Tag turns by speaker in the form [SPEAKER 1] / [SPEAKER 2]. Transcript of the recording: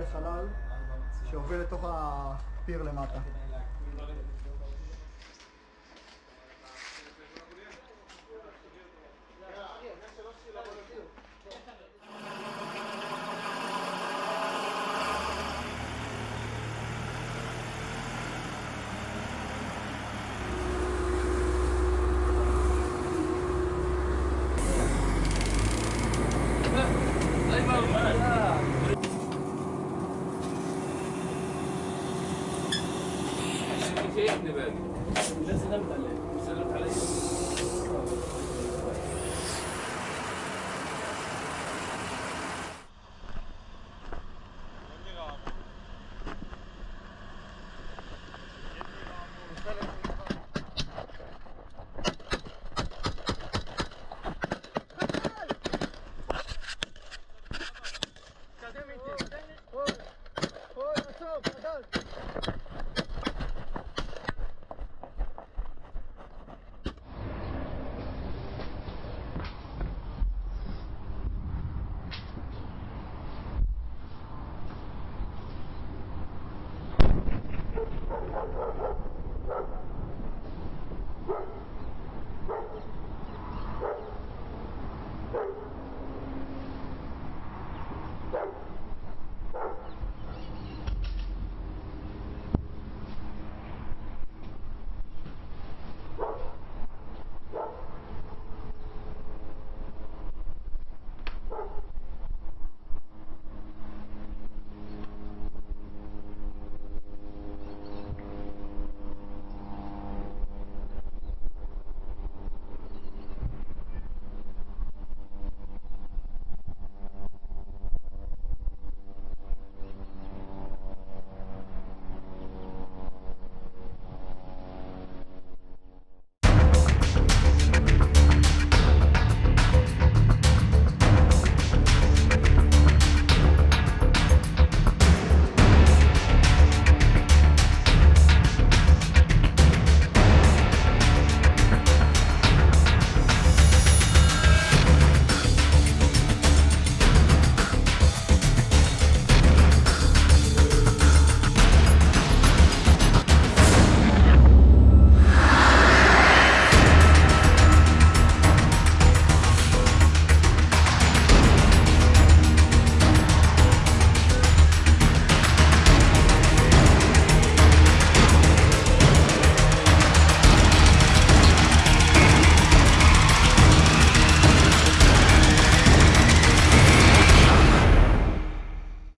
[SPEAKER 1] לחלל שעובר לתוך הפיר למטה.
[SPEAKER 2] ابن بالي لازم ابدا